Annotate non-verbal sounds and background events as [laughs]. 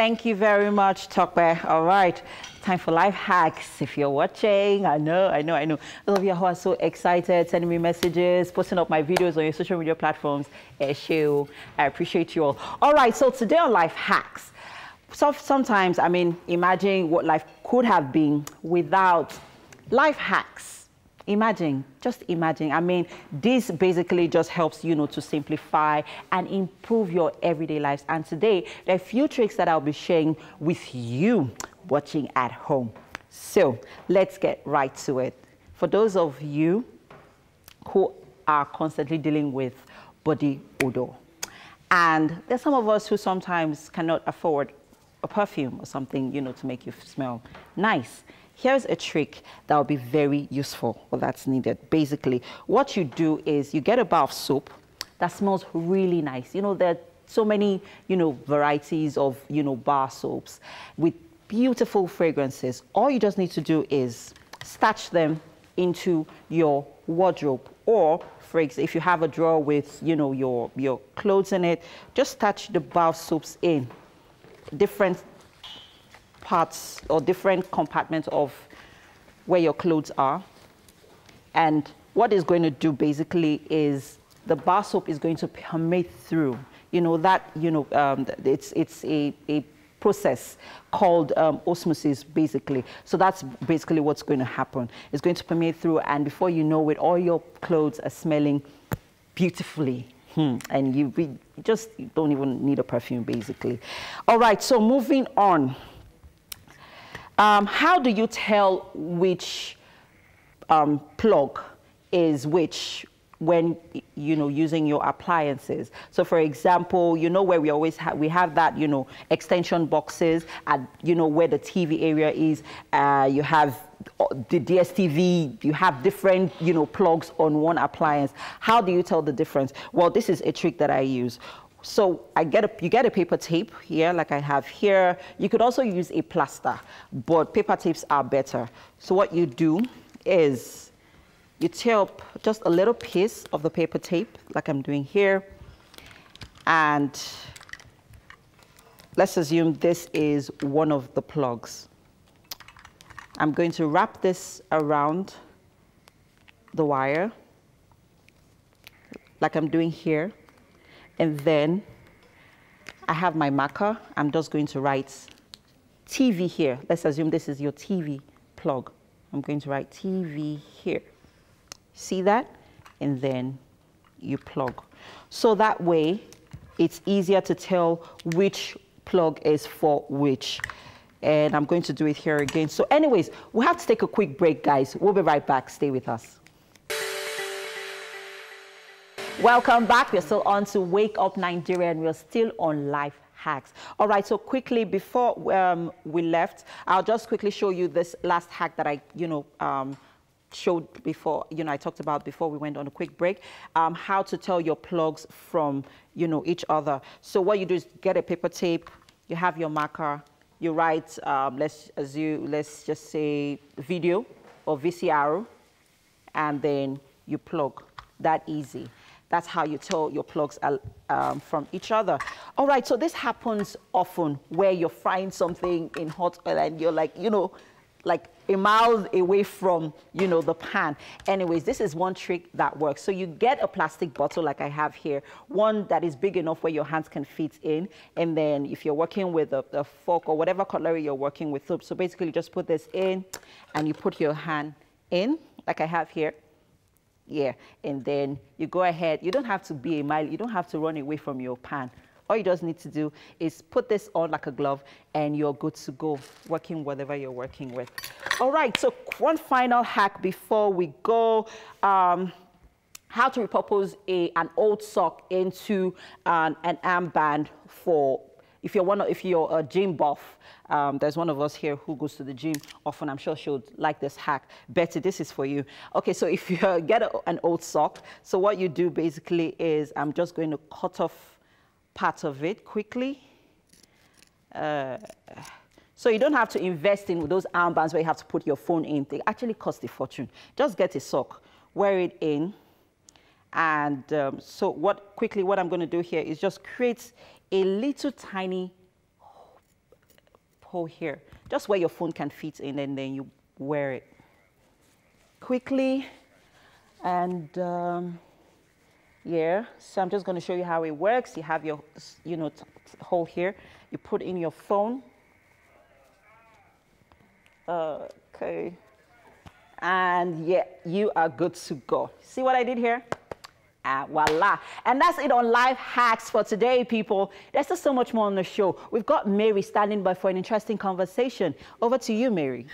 Thank you very much, Tokwe. All right, time for life hacks. If you're watching, I know, I know, I know. Those of you who are so excited, sending me messages, posting up my videos on your social media platforms, Eshu, oh, I appreciate you all. All right, so today on life hacks, so sometimes, I mean, imagine what life could have been without life hacks imagine, just imagine. I mean, this basically just helps you know to simplify and improve your everyday lives. And today, there are a few tricks that I'll be sharing with you watching at home. So let's get right to it. For those of you who are constantly dealing with body odor, and there's some of us who sometimes cannot afford a perfume or something, you know, to make you smell nice. Here's a trick that will be very useful or that's needed. Basically, what you do is you get a bar of soap that smells really nice. You know, there are so many, you know, varieties of, you know, bar soaps with beautiful fragrances. All you just need to do is stash them into your wardrobe or if you have a drawer with, you know, your, your clothes in it, just touch the bar soaps in different parts or different compartments of where your clothes are. And what it's going to do basically is the bar soap is going to permeate through. You know, that, you know, um, it's, it's a, a process called um, osmosis, basically. So that's basically what's going to happen. It's going to permeate through, and before you know it, all your clothes are smelling beautifully. Hmm. And you, you just don't even need a perfume, basically. All right, so moving on. Um, how do you tell which um, plug is which when you know using your appliances? So for example you know where we always have we have that you know extension boxes and you know where the tv area is uh, you have the dstv you have different you know plugs on one appliance. How do you tell the difference? Well this is a trick that i use so I get a, you get a paper tape here, like I have here. You could also use a plaster, but paper tapes are better. So what you do is you tear up just a little piece of the paper tape, like I'm doing here, and let's assume this is one of the plugs. I'm going to wrap this around the wire, like I'm doing here. And then I have my marker. I'm just going to write TV here. Let's assume this is your TV plug. I'm going to write TV here. See that? And then you plug. So that way, it's easier to tell which plug is for which. And I'm going to do it here again. So anyways, we have to take a quick break, guys. We'll be right back. Stay with us. Welcome back. We're still on to Wake Up Nigeria and we're still on life hacks. All right, so quickly before um, we left, I'll just quickly show you this last hack that I, you know, um, showed before, you know, I talked about before we went on a quick break, um, how to tell your plugs from, you know, each other. So what you do is get a paper tape, you have your marker, you write, um, let's, as you, let's just say video or VCR, and then you plug. That easy. That's how you tell your plugs um, from each other. All right, so this happens often where you're frying something in hot oil and you're like, you know, like a mile away from, you know, the pan. Anyways, this is one trick that works. So you get a plastic bottle like I have here, one that is big enough where your hands can fit in. And then if you're working with a, a fork or whatever cutlery you're working with, so, so basically just put this in and you put your hand in like I have here yeah, and then you go ahead. You don't have to be a mile. You don't have to run away from your pan. All you just need to do is put this on like a glove and you're good to go, working whatever you're working with. All right, so one final hack before we go. Um, how to repurpose a, an old sock into an, an armband for if you're one, if you're a gym buff, um, there's one of us here who goes to the gym often. I'm sure she would like this hack. Betty, this is for you. Okay, so if you [laughs] get a, an old sock, so what you do basically is I'm just going to cut off part of it quickly. Uh, so you don't have to invest in those armbands where you have to put your phone in. They actually cost a fortune. Just get a sock, wear it in, and um, so what quickly what I'm going to do here is just create a little tiny hole here, just where your phone can fit in and then you wear it quickly. And um, yeah, so I'm just going to show you how it works. You have your, you know, hole here. You put in your phone. Okay. And yeah, you are good to go. See what I did here? Ah, voila. And that's it on Life Hacks for today, people. There's still so much more on the show. We've got Mary standing by for an interesting conversation. Over to you, Mary.